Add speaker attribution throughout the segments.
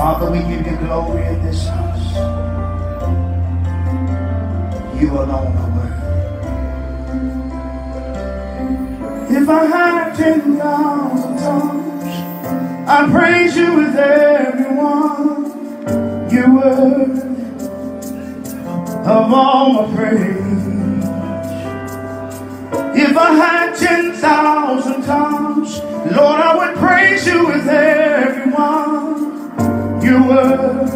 Speaker 1: Father, we give you glory in this house. You alone are worthy. If I had 10,000 tongues, I'd praise you with everyone. You're worthy of all my praise. If I had 10,000 tongues, Lord, I would praise you with everyone. You're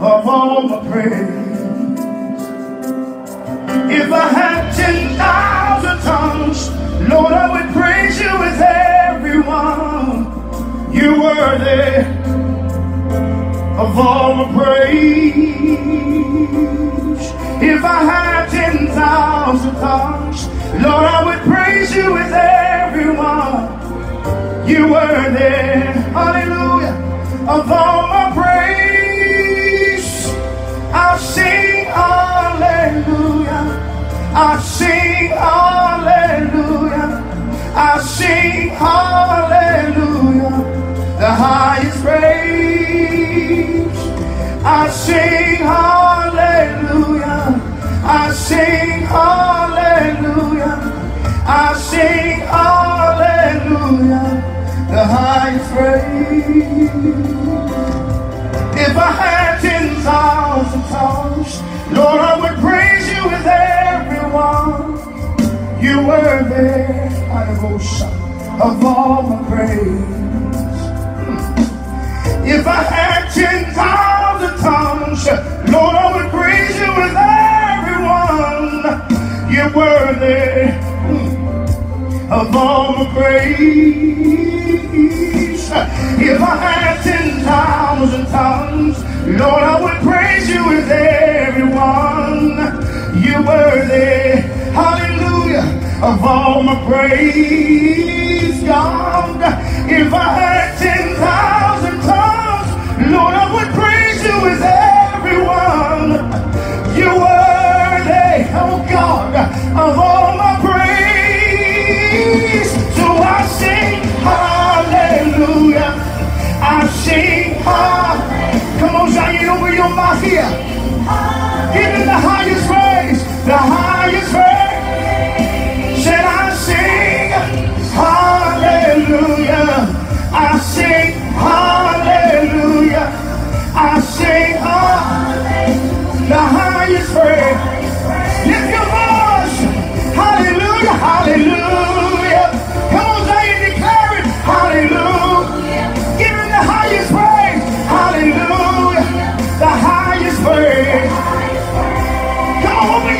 Speaker 1: of all my praise. If I had 10,000 tongues, Lord, I would praise you with everyone. You're worthy of all my praise. If I had 10,000 tongues, Lord, I would praise you with everyone. You were there, hallelujah, of all my praise. I'll sing hallelujah. I'll sing hallelujah. I'll sing hallelujah. The highest praise. I sing hallelujah. I sing hallelujah. I sing hallelujah. The highest praise. If I had 10,000 tongues, Lord, I would praise you with everyone. You were there, Anagosa, of all my praise. If I had 10,000 tongues, Lord, I would praise you with everyone. You're worthy of all my praise. If I had 10,000 tongues, Lord, I would praise you with everyone. You're worthy, hallelujah, of all my praise, sing. Come on, Zion, over your mouth here. Give him the highest praise, the highest praise. Said I sing hallelujah. I sing hallelujah. I sing hallelujah. The highest praise. Lift